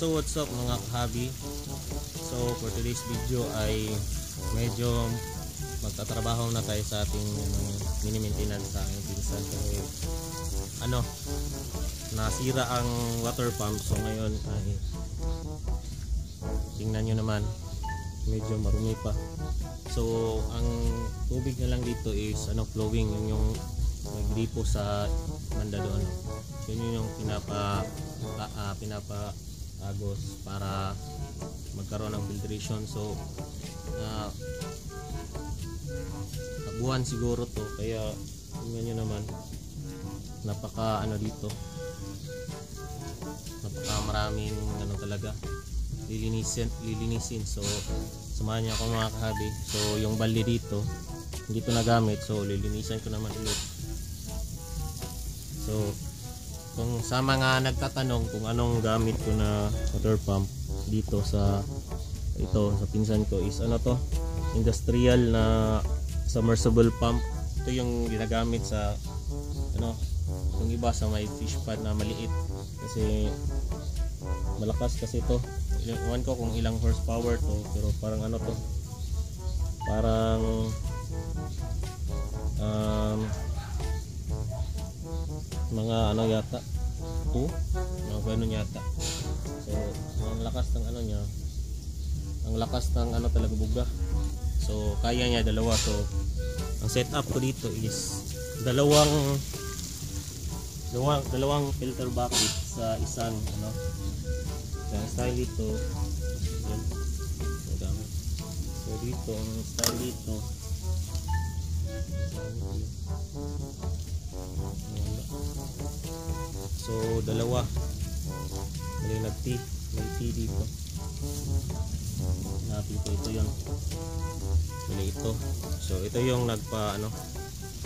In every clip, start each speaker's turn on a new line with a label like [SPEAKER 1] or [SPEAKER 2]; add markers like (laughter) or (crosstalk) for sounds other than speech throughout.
[SPEAKER 1] Hello, what's up mga kahabi? So, for today's video ay medyo magtatrabaho na tayo sa ating mini-maintenance sa aking pinsan. Ano, nasira ang water pump. So ngayon ay tingnan nyo naman medyo marumi pa. So ang tubig na lang dito is ano flowing. Yun yung nagdipo sa banda doon yun yung pinapa uh, pinapa agos para magkaroon ng filtration. So uh, siguro to. Kaya tingnan nyo naman. Napaka ano dito. Napaka maraming ano talaga lilinisin lilinisin. So samahan niyo ako mga kahabi. So yung balde dito hindi ko nagamit. So lilinisan ko naman ulit. So kung sa mga nagtatanong kung anong gamit ko na water pump dito sa ito sa pinsan ko is ano to? Industrial na submersible pump. Ito yung ginagamit sa ano yung iba sa may fish pad na maliit. Kasi malakas kasi to. Iwan ko kung ilang horsepower to pero parang ano to? Parang um, mga ano yata. 2 mga ganun yata. So ang lakas ng ano niya. Ang lakas ng ano talaga buga. So kaya niya dalawa. So ang setup ko dito is dalawang dalawang, dalawang filter bucket sa isang ano ang style dito. Yan so dito ang style dito dalawa. Mali nag tea. May tea dito. Hanapin ko ito yun. Mali ito. So ito yung nagpa ano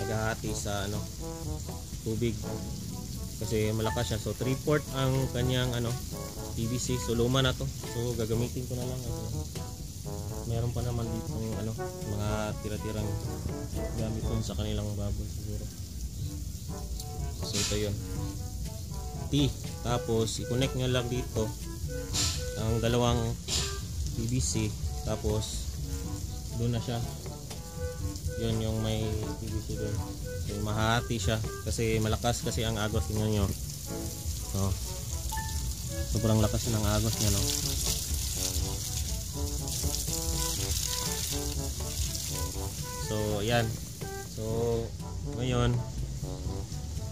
[SPEAKER 1] naghahati sa ano tubig. Kasi malakas siya. So 3 port ang kanyang ano PVC so luma na to. So gagamitin ko na lang ito. Meron pa naman dito ng ano mga tira-tirang gamit sa kanilang baboy siguro. So ito yun. 50 tapos i-connect nyo lang dito ang dalawang PVC tapos doon na siya. Yun yung may PVC doon. So, mahati siya. Kasi malakas kasi ang agos tingnan nyo. So, sobrang lakas ng agos niya no? So yan so ngayon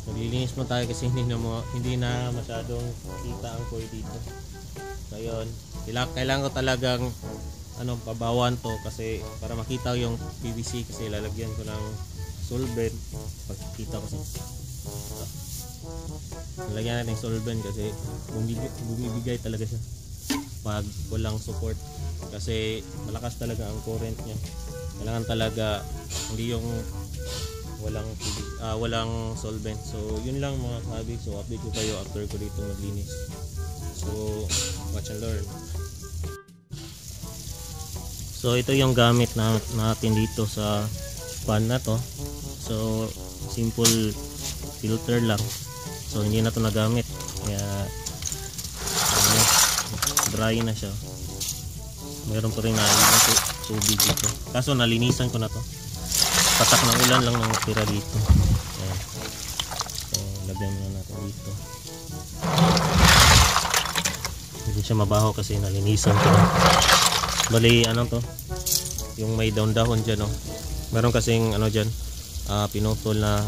[SPEAKER 1] naglilinis mo tayo kasi hindi na mo, hindi na masyadong kita ang koi dito. Ngayon kailangan, kailangan ko talagang ano pabawan to kasi para makita yung PVC kasi lalagyan ko ng solvent. Pagkita ko sa lalagyan natin solvent kasi bumibigay, bumibigay talaga siya pag walang support. Kasi malakas talaga ang current niya. Kailangan talaga hindi yung walang uh, walang solvent. So yun lang mga kabi so update ko kayo after ko dito maglinis. So watch and learn. So ito yung gamit na, natin dito sa pan na to. So simple filter lang. So hindi na to nagamit. Kaya ano, dry na siya. Meron pa rin na tubig dito. Kaso nalinisan ko na to patak ng ulan lang ng tira dito. Ayan. so lagyan nyo natin dito. Hindi siya mabaho kasi nalinisan ko na bali ano to? Yung may down dahon dyan no? meron kasing ano dyan uh, pinutol na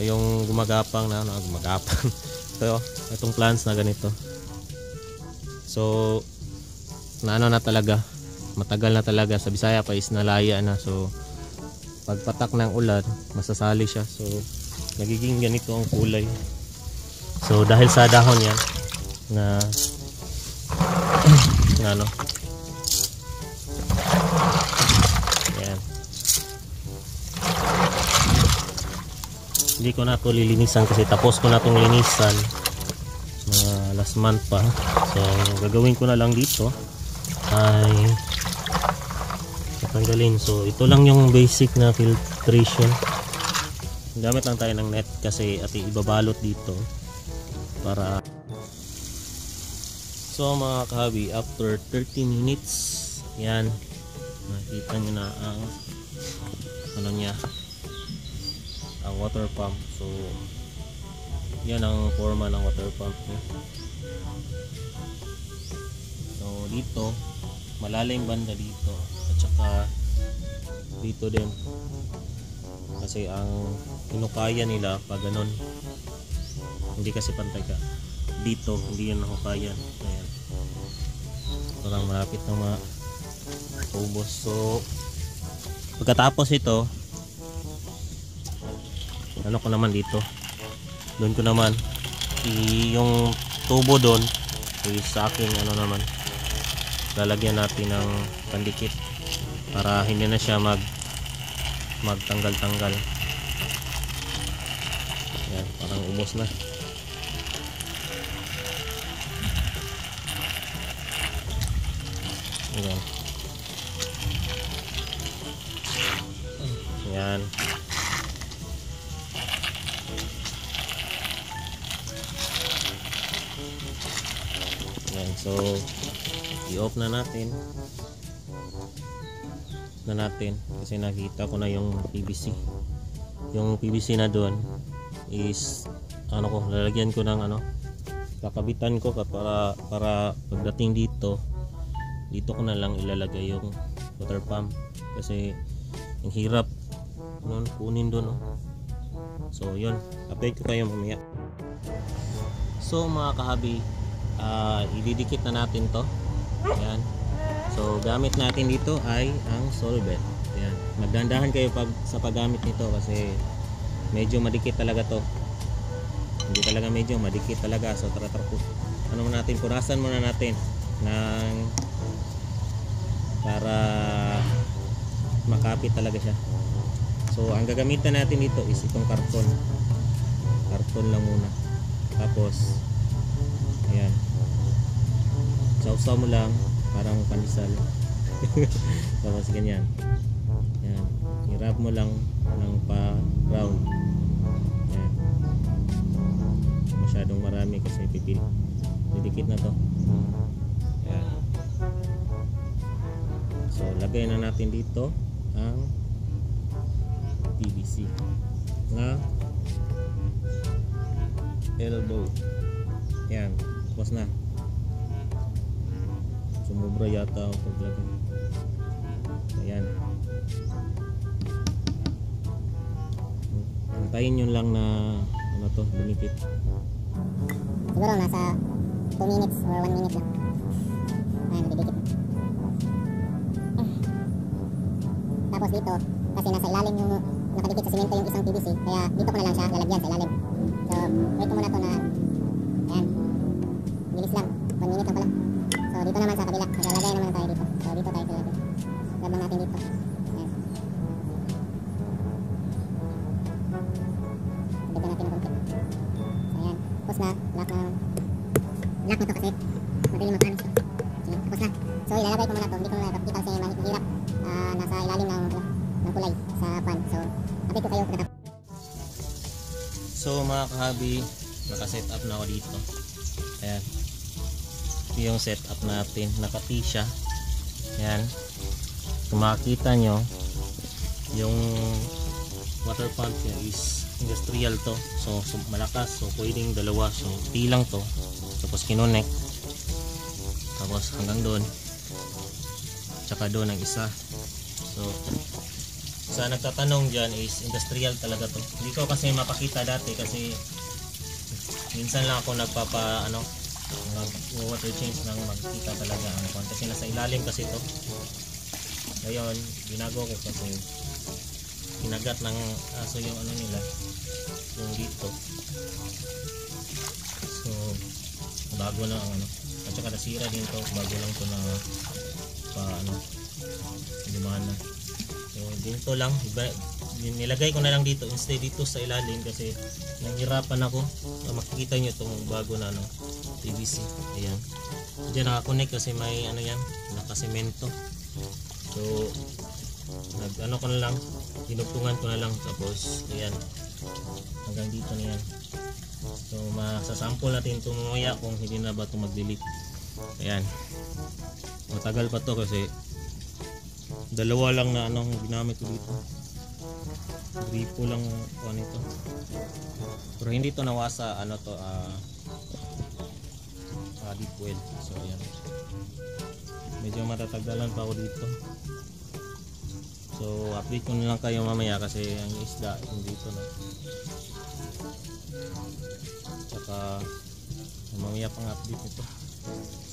[SPEAKER 1] yung gumagapang na ano, gumagapang. (laughs) Ito itong plants na ganito. So na ano na talaga. Matagal na talaga. Sa Bisaya pa is nalaya na. So pagpatak ng ulan masasali siya. So nagiging ganito ang kulay. So dahil sa dahon yan na (clears throat) na ano? Yan hindi ko na to lilinisan kasi tapos ko na tong linisan. Mga last month pa. So gagawin ko na lang dito ay tanggalin so ito lang yung basic na filtration gamit lang tayo ng net kasi at ibabalot dito para So mga kahabi, after 30 minutes, yan, nakita nyo na ang ano niya, ang water pump. So, yan ang forma ng water pump niya. So, dito, malalim banda dito. At saka, dito din. Kasi ang kinukaya nila pag ganun, hindi kasi pantay ka. Dito hindi yun nakukayan ayan. Parang malapit na ma ubos so pagkatapos ito ano ko naman dito? Doon ko naman yung tubo doon sa aking ano naman lalagyan natin ng pandikit para hindi na siya mag magtanggal tanggal yan parang ubos na Ayan. Ayan. Ayan. So, i-off na natin. Na natin. Kasi nakita ko na yung PVC. Yung PVC na doon is ano ko, lalagyan ko ng ano, kakabitan ko para para pagdating dito dito ko na lang ilalagay yung water pump kasi ang hirap nun kunin doon oh. so yun update ko kayo mamaya so mga kahabi uh, ididikit na natin to yan so gamit natin dito ay ang solvent. Yan magdandahan kayo pag sa paggamit nito kasi medyo madikit talaga to. Hindi talaga medyo madikit talaga. So tara tara po. Ano mo natin punasan muna natin ng para makapit talaga siya. So ang gagamitan natin dito is itong karton. Karton lang muna. Tapos ayan. Sausaw mo lang parang panisal (laughs) tapos ganyan. Ayan hirap mo lang ng pa round ayan masyadong marami kasi pipil didikit na to. Ayan So, lagay na natin dito ang PVC na elbow. Yan, tapos na. Sumubra yata ako paglagay. Ayan. Antayin yun lang na ano to, dumikit.
[SPEAKER 2] Siguro nasa 2 minutes or 1 minute lang. Ayan, didikit. Tapos dito, kasi nasa ilalim yung nakadikit sa simento yung isang PVC, kaya dito ko na lang siya lalagyan sa ilalim. So, wait ko muna to na, na, lock na, lock na to kasi madali mag-ano siya. Sige, tapos na. So, ilalagay ko muna to. Hindi ko muna napakita kasi mahi- mahirap ah, nasa ilalim ng, ng kulay sa pan. So, update ko kayo pagkatapos.
[SPEAKER 1] So mga kahabi, naka-set up na ako dito. Ayan. Ito yung setup natin. Nakati siya. Ayan. Kung makikita nyo, yung water pump niya is industrial to. So, so malakas. So pwedeng dalawa. So tilang to. Tapos kinonek. Tapos hanggang doon. Tsaka doon ang isa. So sa nagtatanong dyan is industrial talaga to hindi ko kasi mapakita dati kasi minsan lang ako nagpapa ano mag water change nang magkita talaga ang kasi nasa ilalim kasi to ngayon ginago ko kasi kinagat ng aso yung ano nila yung dito so bago na ang ano at saka nasira din to bago lang to na pa ano lumana So, dito lang, nilagay ko na lang dito instead dito sa ilalim kasi nahirapan ako. So, makikita nyo itong bago na ano, PVC. Ayan. Diyan nakakonect kasi may ano yan, nakasemento. So, nag ano ko na lang, dinugtungan ko na lang tapos ayan. Hanggang dito na yan. So, masasample natin itong mamaya kung hindi na ba ito mag-delete. Ayan. Matagal pa to kasi dalawa lang na anong ginamit ko dito. Gripo lang ko nito. Pero hindi to nawasa ano to ah ah, deep well. So ayan. Medyo matatagalan pa ako dito. So update ko na lang kayo mamaya kasi ang isda dito na. Tsaka mamaya pang update nito.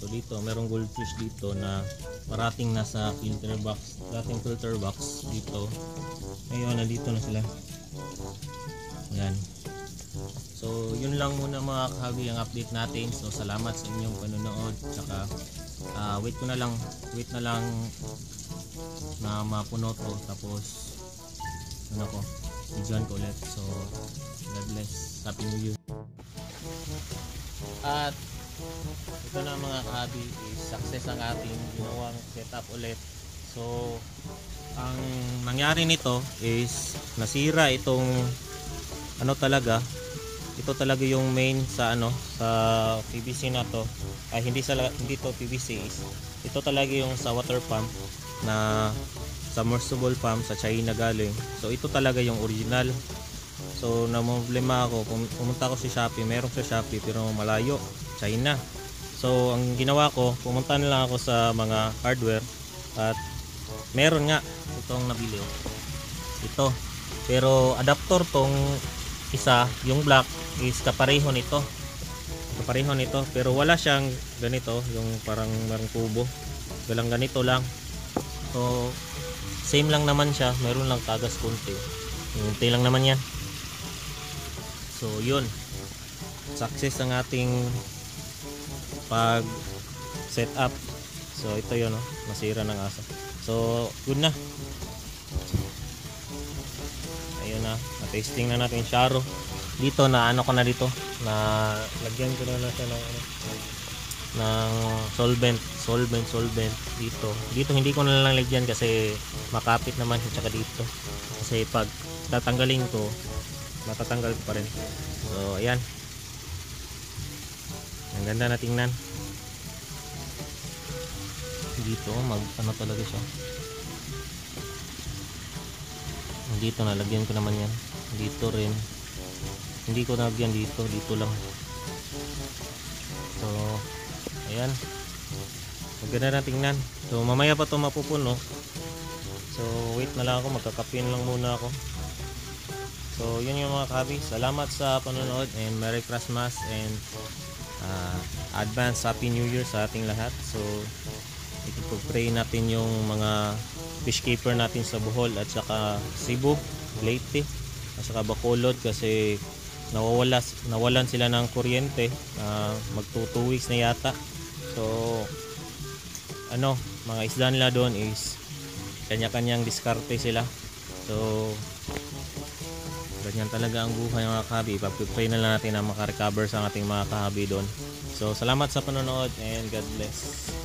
[SPEAKER 1] So dito, merong goldfish dito na parating nasa filter box. Dating filter box dito. Ngayon, nandito na sila. Yan. So, yun lang muna mga kahabi ang update natin. So, salamat sa inyong panonood. Tsaka, ah, wait ko na lang, wait na lang na mapuno to. Tapos, ano ko, i-join ko ulit. So, God bless. Happy New Year. At ito na mga kahabi is success ang ating ginawang setup ulit so ang nangyari nito is nasira itong ano talaga ito talaga yung main sa ano sa PVC na to ay hindi sa hindi to PVC is ito talaga yung sa water pump na submersible pump sa China galing so ito talaga yung original So namumblema ako, pum- pumunta ako sa Shopee, meron sa Shopee pero malayo, China. So ang ginawa ko, pumunta na lang ako sa mga hardware at meron nga itong nabili oh. Ito. Pero adapter tong isa, yung black is kapareho nito. Kapareho nito pero wala siyang ganito, yung parang merong kubo. Galang ganito lang. So same lang naman siya, meron lang tagas kunti. Kunti lang naman yan. So, yun. Success ang ating pag set up. So, ito yun, oh. Nasira ng aso. So, good na. Ayun na. Na-tasting na natin yung Sharo. Dito, na ano ko na dito. Na lagyan ko na na siya ng ano ng solvent solvent solvent dito. Dito hindi ko na lang lagyan kasi makapit naman siya tsaka dito. Kasi pag tatanggalin ko matatanggal ko pa rin. So ayan. Ang ganda na tingnan. Dito mag ano talaga siya? Dito nalagyan ko naman yan. Dito rin. Hindi ko nalagyan dito dito lang. So ayan maganda na tingnan so mamaya pa to mapupuno so wait na lang ako magkakapin lang muna ako So, yun yung mga kabi. Salamat sa panonood and Merry Christmas and uh, advance Happy New Year sa ating lahat. So, ipag-pray natin yung mga fish keeper natin sa Bohol at saka Cebu, Leyte, at saka Bacolod kasi nawawala, nawalan sila ng kuryente. Uh, magto 2 weeks na yata. So, ano, mga isda nila doon is kanya-kanyang diskarte sila. So, ganyan talaga ang buhay mga kahabi. Ipag-pray na lang natin na makarecover sa ating mga kahabi doon. So salamat sa panonood and God bless